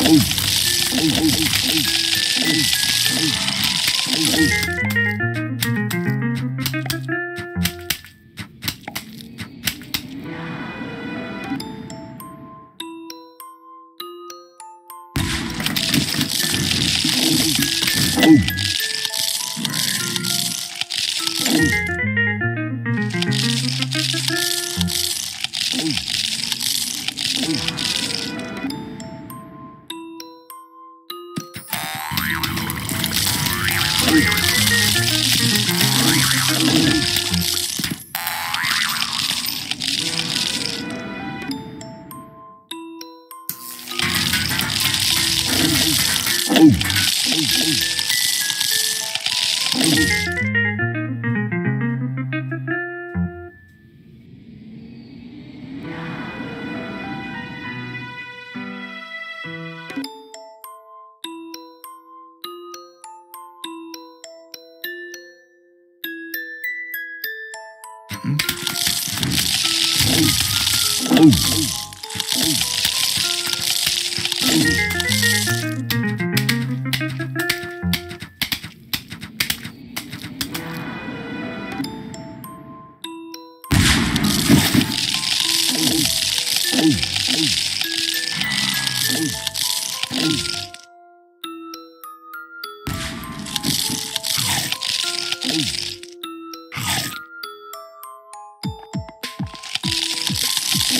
Oh. Oh, oh, oh. Oh.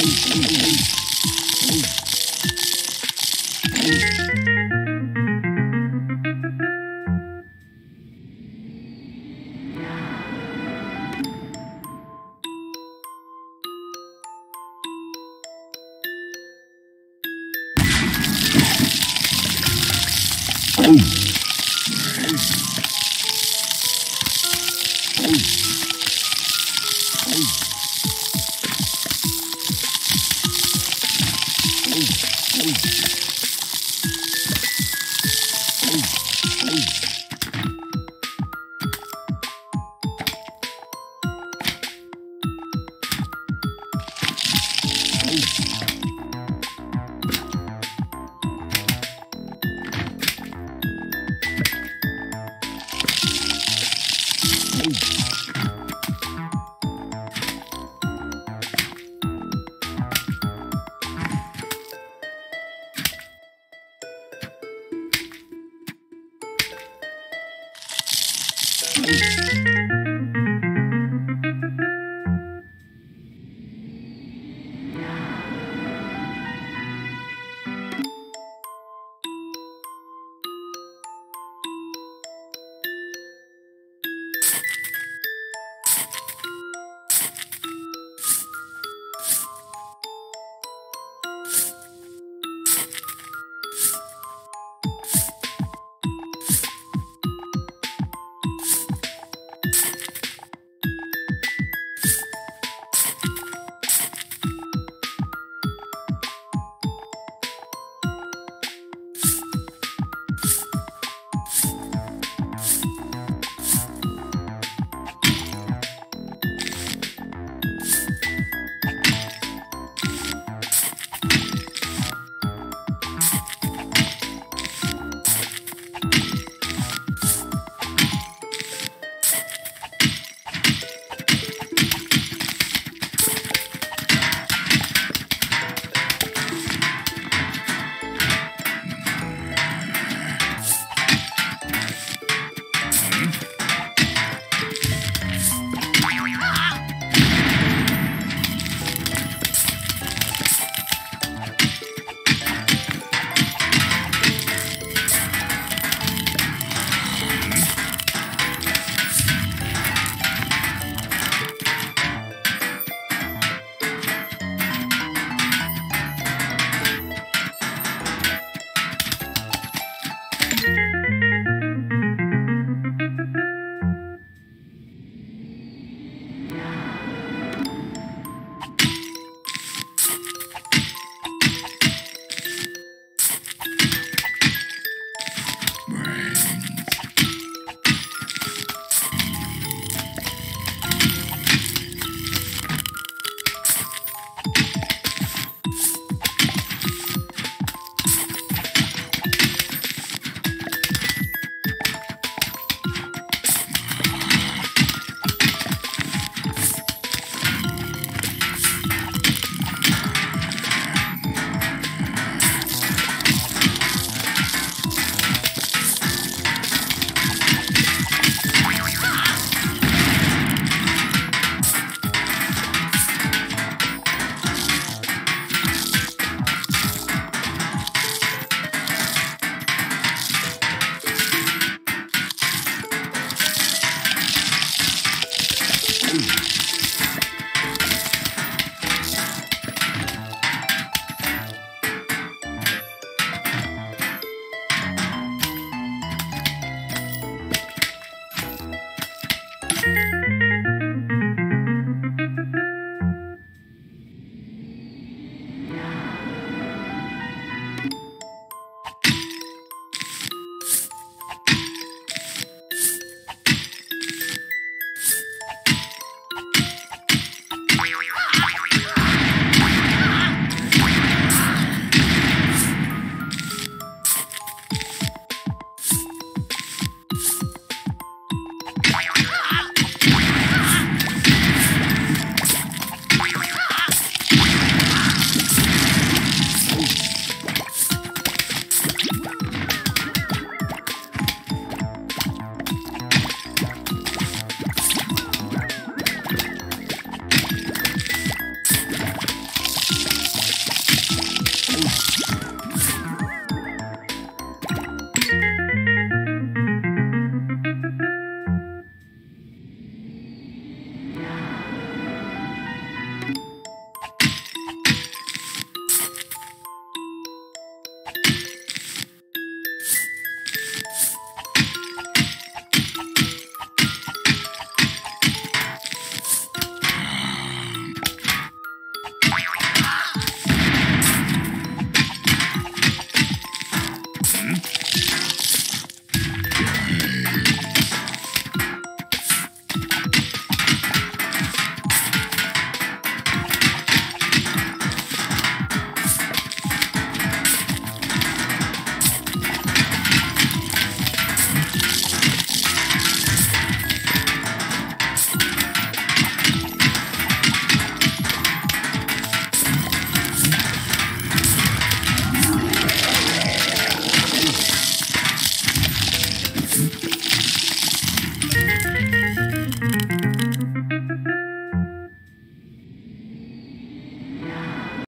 Ooh. Ooh.